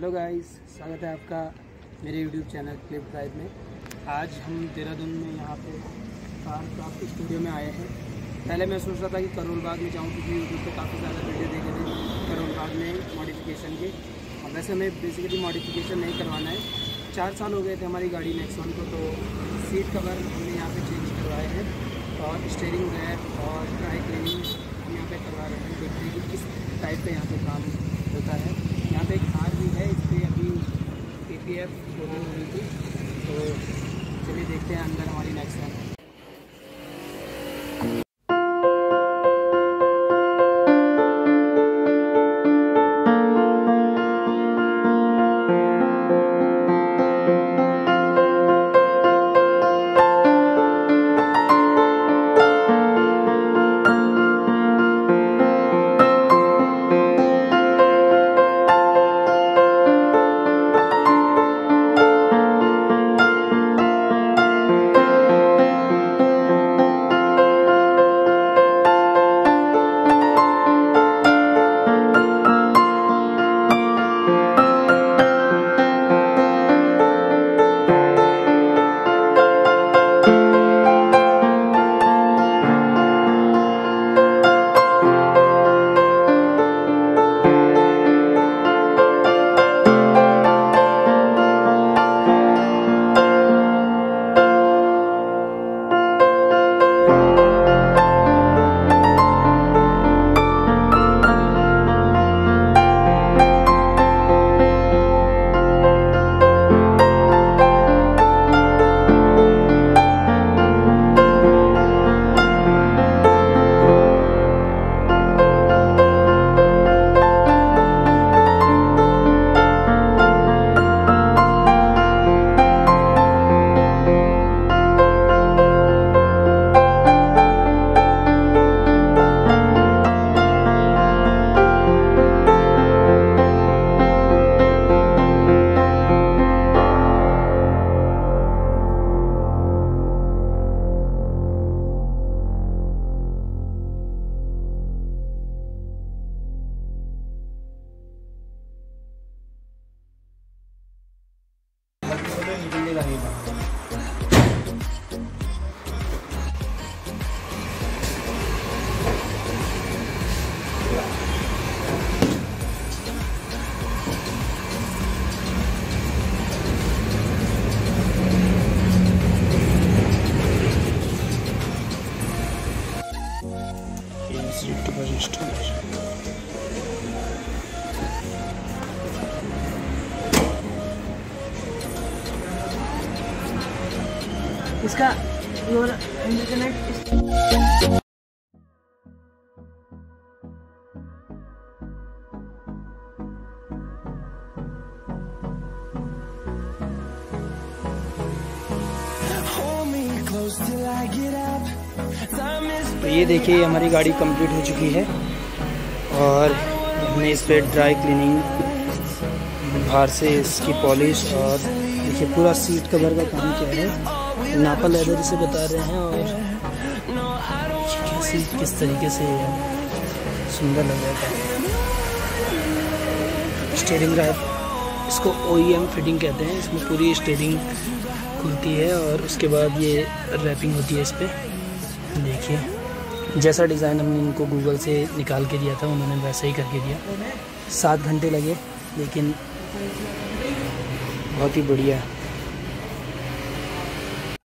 Hello guys, स्वागत है आपका मेरे यूट्यूब चैनल क्लिप ड्राइव में। आज हम देहरादून में यहाँ पे कार क्राफ्ट स्टूडियो में आए हैं। पहले मैं सोच रहा था कि करोल बाग में जाऊँ, क्योंकि यूट्यूब पे काफ़ी ज़्यादा वीडियो देखे थे करोल बाग में मॉडिफिकेशन के। और वैसे हमें बेसिकली मॉडिफिकेशन नहीं करवाना है। चार साल हो गए थे हमारी गाड़ी नेक्सॉन को तो सीट कवर हमने यहाँ पर चेंज करवाए हैं। और स्टेयरिंग रैप और ड्राई क्लीनिंग हम यहाँ पर करवा रहे हैं। देखते हैं कि किस टाइप का यहाँ पर काम होता है। यहाँ पे एक हार भी है इस पर अभी ए पी एफ़ हो रही थी तो चलिए देखते हैं अंदर हमारी नेक्स्ट निकलने Amen. Time is तो ये देखिए हमारी गाड़ी कंप्लीट हो चुकी है और हमने इस पर ड्राई क्लीनिंग बाहर से इसकी पॉलिश और देखिए पूरा सीट कवर का काम किया है। नापा लेदर इसे बता रहे हैं और कैसी, किस तरीके से सुंदर लग रहा था। स्टेयरिंग रैप इसको ओ फिटिंग कहते हैं। इसमें पूरी स्टेयरिंग खुलती है और उसके बाद ये रैपिंग होती है इस पर देखिए, जैसा डिज़ाइन हमने इनको गूगल से निकाल के दिया था उन्होंने वैसा ही करके दिया। सात घंटे लगे, लेकिन बहुत ही बढ़िया।